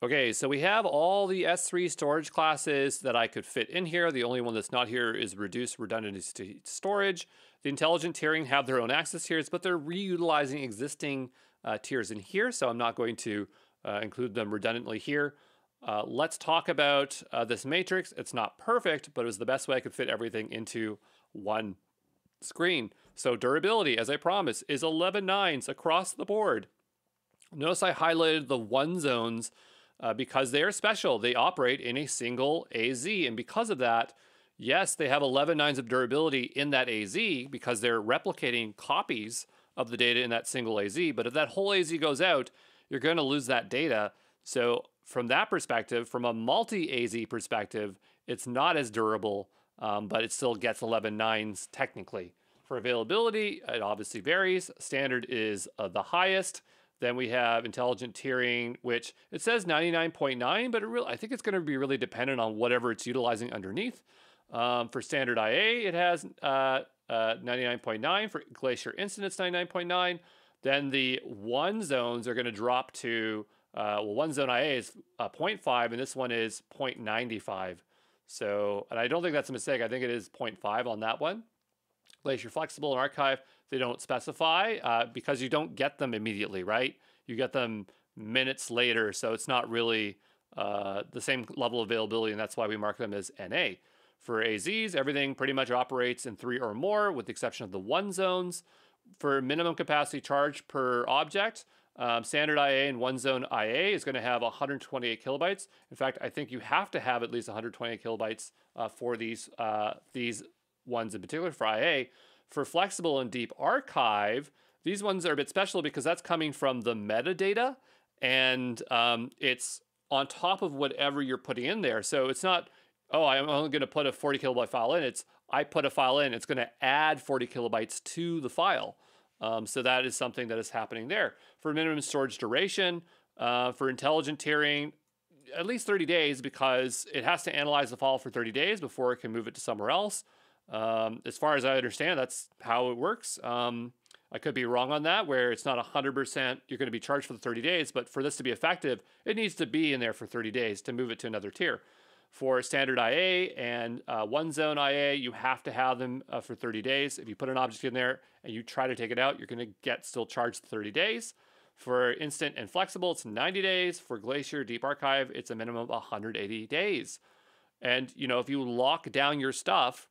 Okay, so we have all the S3 storage classes that I could fit in here. The only one that's not here is reduce redundancy storage. The intelligent tiering have their own access tiers, but they're reutilizing existing uh, tiers in here, so I'm not going to uh, include them redundantly here. Uh, let's talk about uh, this matrix. It's not perfect, but it was the best way I could fit everything into one screen. So durability, as I promised, is 11 nines across the board. Notice I highlighted the one zones uh, because they are special. They operate in a single AZ. And because of that, yes, they have 11 nines of durability in that AZ because they're replicating copies of the data in that single AZ. But if that whole AZ goes out, you're going to lose that data. So from that perspective, from a multi-AZ perspective, it's not as durable, um, but it still gets 11 nines technically. For availability, it obviously varies. Standard is uh, the highest. Then we have intelligent tiering, which it says 99.9, but it really, I think it's going to be really dependent on whatever it's utilizing underneath. Um, for standard IA, it has uh, uh, 99.9. For Glacier it's 99.9. Then the one zones are going to drop to, uh, well, one zone IA is uh, 0.5, and this one is 0.95. So, and I don't think that's a mistake. I think it is 0.5 on that one. Glacier Flexible and Archive, they don't specify uh, because you don't get them immediately, right? You get them minutes later, so it's not really uh, the same level of availability, and that's why we mark them as NA. For AZs, everything pretty much operates in three or more, with the exception of the one zones. For minimum capacity charge per object, um, standard IA and one zone IA is going to have 128 kilobytes. In fact, I think you have to have at least 128 kilobytes uh, for these uh, these ones in particular for IA. For flexible and deep archive, these ones are a bit special because that's coming from the metadata and um, it's on top of whatever you're putting in there. So it's not, oh, I'm only going to put a 40 kilobyte file in. It's I put a file in, it's going to add 40 kilobytes to the file. Um, so that is something that is happening there. For minimum storage duration, uh, for intelligent tiering, at least 30 days because it has to analyze the file for 30 days before it can move it to somewhere else. Um, as far as I understand, that's how it works. Um, I could be wrong on that, where it's not 100% you're going to be charged for the 30 days, but for this to be effective, it needs to be in there for 30 days to move it to another tier. For standard IA and uh, one zone IA, you have to have them uh, for 30 days. If you put an object in there and you try to take it out, you're going to get still charged 30 days. For instant and flexible, it's 90 days. For Glacier Deep Archive, it's a minimum of 180 days. And you know, if you lock down your stuff,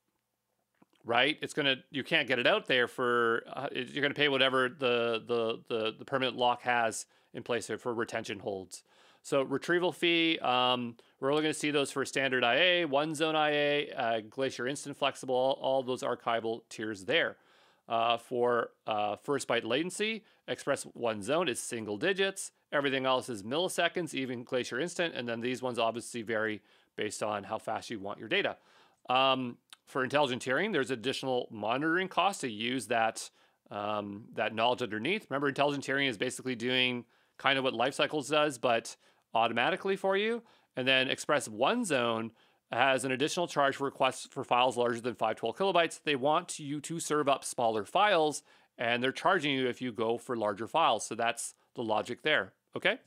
right? It's gonna you can't get it out there for uh, you're gonna pay whatever the the the the permanent lock has in place for retention holds. So retrieval fee, um, we're only going to see those for standard IA, one zone IA, uh, Glacier Instant Flexible, all, all those archival tiers there. Uh, for uh, first byte latency, Express one zone is single digits. Everything else is milliseconds, even Glacier Instant, and then these ones obviously vary based on how fast you want your data. Um, for intelligent tiering, there's additional monitoring costs to use that um, that knowledge underneath. Remember, intelligent tiering is basically doing kind of what life cycles does, but automatically for you. And then Express One Zone has an additional charge for requests for files larger than 512 kilobytes. They want you to serve up smaller files, and they're charging you if you go for larger files. So that's the logic there. Okay.